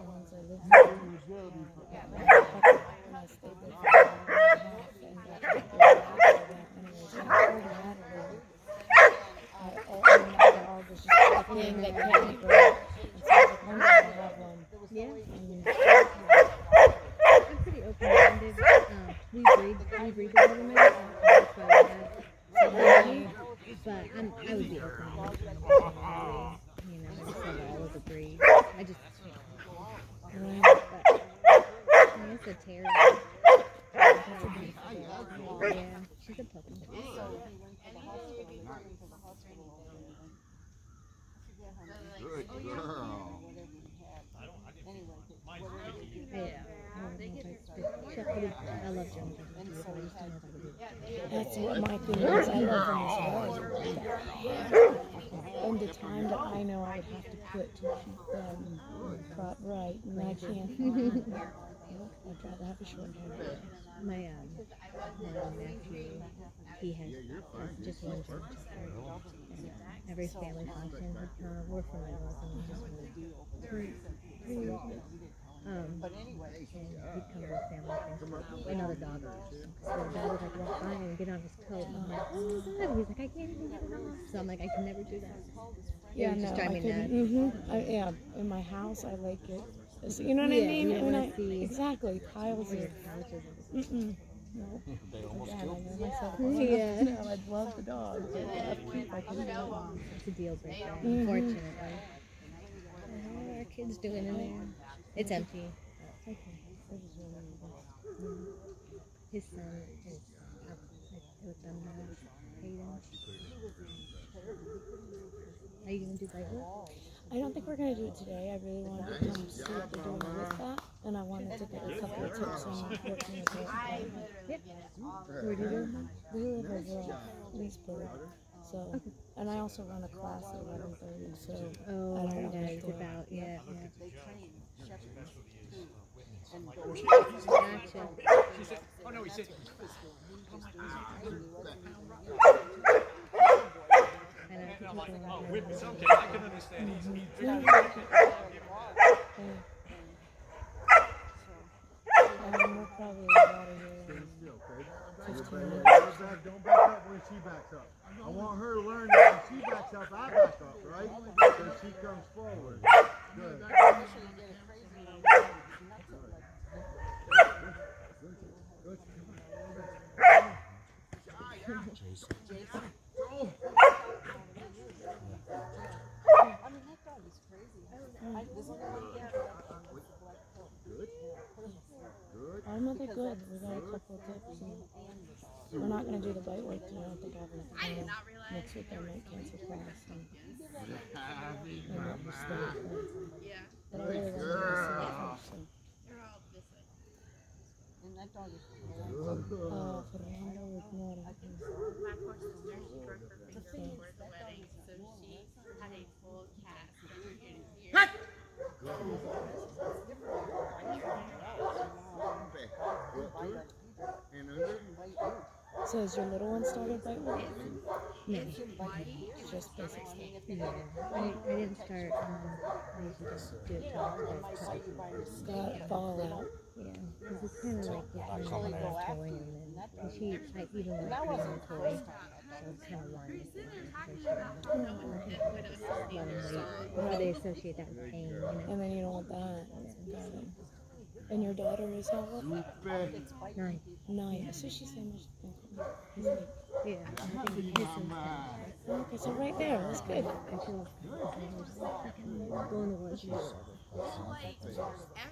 I lived with. And I stayed there for a year and a half, and got to go back to that anyways. And I. I, so I was like, one day I'll have one. Yeah. And I'm pretty open-minded. Uh, we breed, we breed the Doberman. Uh, that's why we have so many. But I'm, I would be open-minded. You know, I just love all of the breeds. I just, Right. but I mean, it's a terrier. That's a dog. Yeah, she's a puppy. Good girl. Yeah. I don't know if I, except for the, I love Jones. I just don't know if I would do it. That's what my thing is. I love them as well. And the time that I know I would have to put to keep them prop right, and I can't. I'd rather have a short hair. My um, my nephew, he has uh, just one Shepherd. And every family function would come. We're from Iowa, and we just moved three, three years ago. Um, and he'd come to family things. And dog. So the dog would like walk by and get on his coat. And I'm like, oh my god. He's like, I can't even get it off. So I'm like, I can never do that. Yeah, no, just I me couldn't. nuts. hmm I, yeah, in my house, I like it. It's- You know what I mean? you don't When wanna I- exactly piles of. Weird couches. and stuff. Mm-mm. No. They almost Again, killed know myself. Yeah. No, I'd love the dog. but I'd I couldn't. It's a deal breaker, Mhm. unfortunately. And How are our kids doing in there? It's empty. Okay. It was really nice. His son is out with them now. Hayden. Are you gonna do bite work? I don't think we're gonna do it today. I really wanted to come see what they're doing with that, and I wanted to get a couple of tips on working with it. Yep. Where do you live? We live over off Leesburg, so, and I also run a class at eleven thirty, so. I Oh, don't you know guys if they're- about yeah, yeah. Gotcha. No, he said. I can understand. He's, we're. Don't back up when she backs up. I want her to learn that when she backs up, I back up, right? So she comes forward. Good. I'm really good. We got a couple of tips. we're not gonna do the bite work today. I don't think I have enough time to mix with them. Might cancel class. And, and not just stay with them. But I really want to see it first. So. Uh, Fernando with Nova. My poor sister, she broke her finger before the wedding, so she had a full cast from ear to ear. So has your little one started bite work? no. Just basic stuff. Yeah. I, I didn't start. Um, I usually just do it till it's about puppy. Got fallout. Yeah, because it's kind of like you kind of like a toy, and then and she, I even like putting on a toy, so it's kind of one. So she doesn't let him wait. Or they associate that with pain, you know. And then you don't want that. Got it. And your daughter is how old? Nine. Nine. So she's same as He's. Yeah, I think he kisses them. Okay, so right there. That's good. I feel like going to work.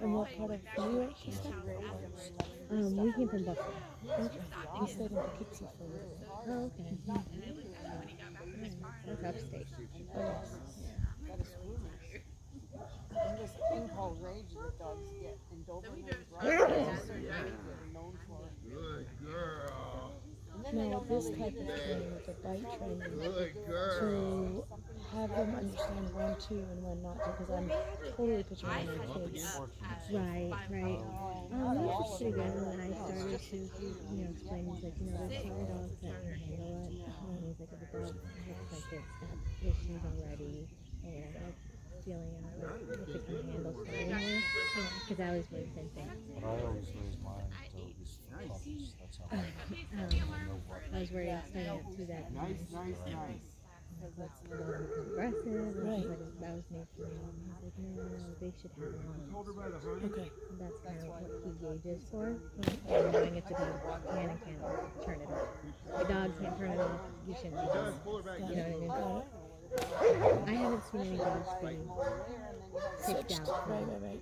And what part of New York you said? Um, we came from Buffalo. We stayed in Poughkeepsie for a little. Oh, okay. That's upstate. Oh, yes. this impulse rage that dogs get in Doberman. Good girl. No, this type of training with the bite training to have them understand when to and when not to, because I'm totally picturing my kids. Right, right. Um, that was pretty good when I started to, you know, explain. He's like, you know, there's some dogs that can handle it. And he's like, if a dog has like it's got issues already, and like feeling out like if it can handle starting with, Because I always wear the same thing. But I always raise mine to these puppies. That's how I Um, I was worried signing up to that. Nice, nice, nice. Because that's It wasn't aggressive. Right. But it, that was made for me. And I was like, no, they should have one. Hold her by the hood. Okay. And that's kind of what he gauges for. And knowing it's a dog can and can't turn it off. A dog can't turn it off. You shouldn't be doing it. Pull her back. You know what I mean? I haven't seen any dogs Switched. out. Right, right, right.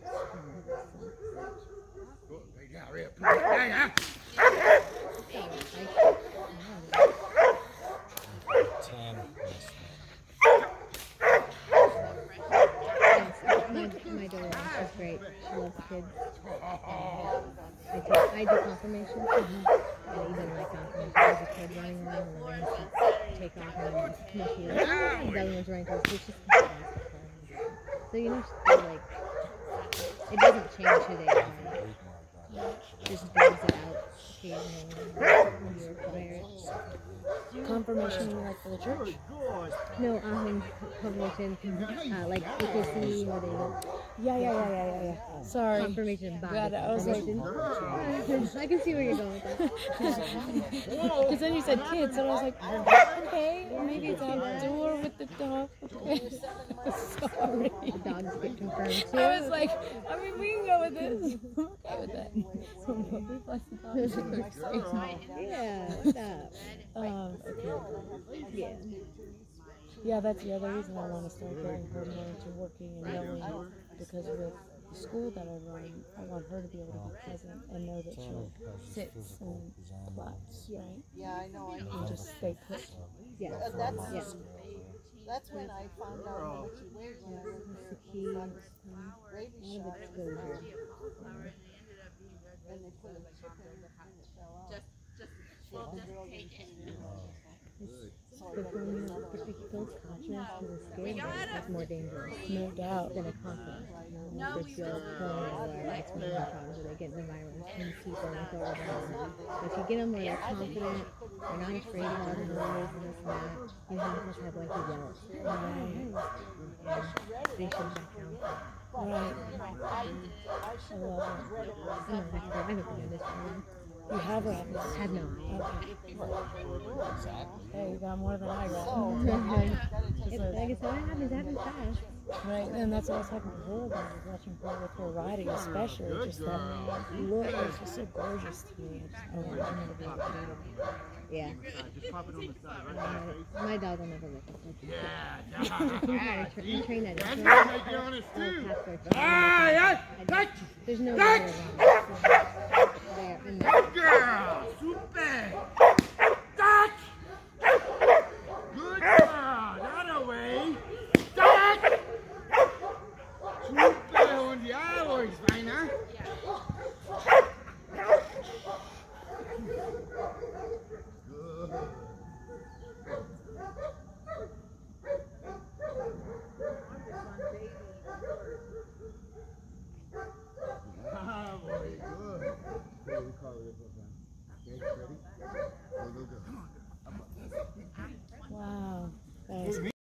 Yes. My, daughter, she's great. She loves kids. Um, I do, I do conformation. Mm-hmm. And even like conformation, there's a kid running around and the take off and then come up here. And the other one's running towards. She's fantastic. So you know, she's like, it doesn't change who they are. Just brings it out occasionally when you're. Confirmation like for the church? No, um, conformation, uh, like FOC, where they Yeah, yeah, yeah, yeah, yeah, yeah. Sorry. confirmation Got it. I was like- I can see where you're going with that. Because then you said kids, and I was like, okay, maybe it's door with the dog. Okay. Sorry. Dogs get confirmed too. I was like, I mean, we can go with this. I'm okay with that. So, we bless the dogs. yeah, what's up? Um, okay. Yeah. Yeah, that's the other reason I want to start getting her more into working and knowing because with the school that I run, I want her to be able to be present and know that she'll sit and claps, right? Yeah, I know. I And just stay put. Yeah. Uh, that's Yeah. that's when I found out how much he weighed when I was That's the key. Um, rabies a lot of shot. exposure. And they put a chip in the thing that fell out. Just, just, we'll just take it. The phone, the feels conscious to the scared is more dangerous No doubt. than a confident. You know, they feel prone or that's when they have problems where they get in the environment and people and throw around. If you get them where they're confident, they're not afraid of all the noise and this and that, you have to have like a yell. And they should back down. Right. I. I have read it. I'm not back. I haven't been in this room. You have her. Have no. Okay. Hey, you got more than I got. If, like I said, that happens, happens fast. Right, and that's what I was talking to her about, was watching her with her riding, especially. Just that look is just so gorgeous to me. I just, I want to be able to. Yeah. Just pop it on the side, right in the face. My, my dog will never lick it. Yeah, I tra- I train that. That's It's gonna not- make you honest oh, too. Ah, yeah, that's There's no ¡Súper!